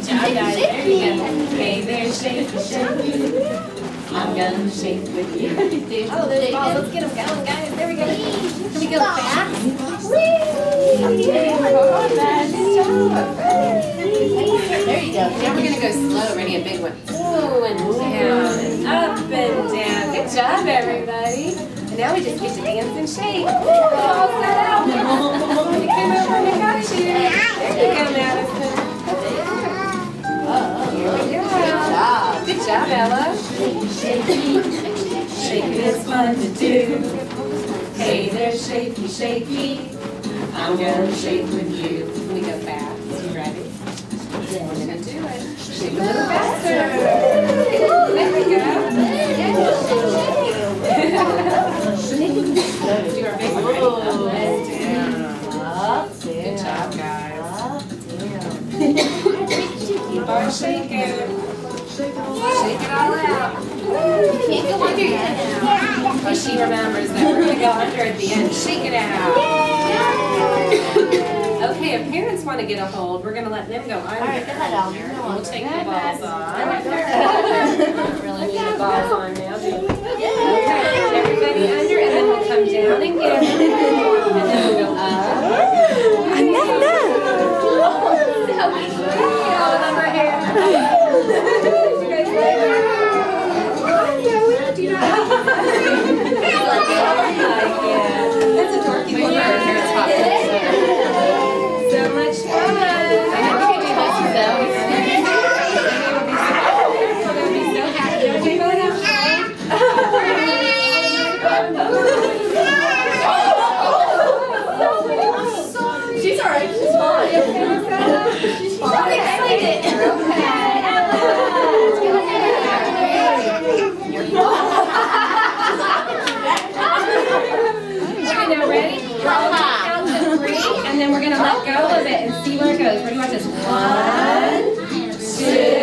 Job, guys. There you go. Hey there, shake, shake. I'm gonna shake with you. Oh, there's. Let's get them going, guys. There we go. Can we go fast? There you go. Now we're gonna go slow. Ready? A big one. And down, and up and down. Good job, everybody. And now we just get to dance and shake. All set out. Shaking is fun to do. Hey there, shaky, shaky. I'm gonna shake with you. We go fast. You ready? Yeah. We're gonna do it. Shake a little faster. There we go. do our big one. Ready? Up. Good job, guys. Keep on shaking. Shake it all out. Can't go under your head. Oh, she remembers that we're gonna go under at the end. Shake it out. Okay, if parents want to get a hold, we're gonna let them go under. Alright, go ahead. And We'll take the balls on. Don't really need the balls on now, do you? Okay, everybody under, and then we'll come down again. And then we'll go up. All over here. ready? Count to three, and then we're going to let go of it and see where it goes. Pretty much, going watch this. One, two.